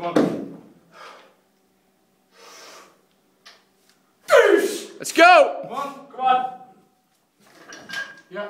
Come on. Let's go! Come on, come on. Yeah.